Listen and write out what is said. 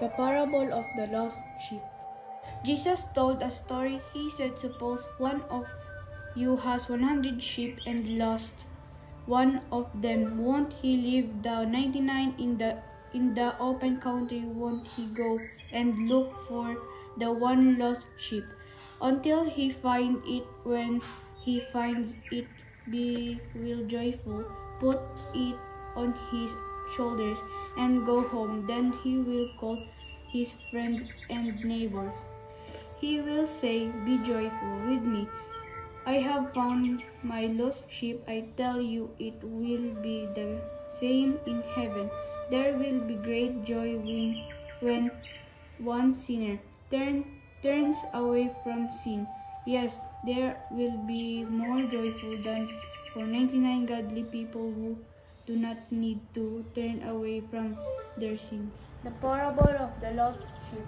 The parable of the lost sheep. Jesus told a story. He said, Suppose one of you has 100 sheep and lost one of them. Won't he leave the 99 in the in the open country? Won't he go and look for the one lost sheep until he find it? When he finds it, be will joyful, put it on his shoulders and go home. Then he will call his friends and neighbors. He will say, Be joyful with me. I have found my lost sheep. I tell you, it will be the same in heaven. There will be great joy when, when one sinner turn, turns away from sin. Yes, there will be more joyful than for 99 godly people who do not need to turn away from their sins. The parable of the lost sheep.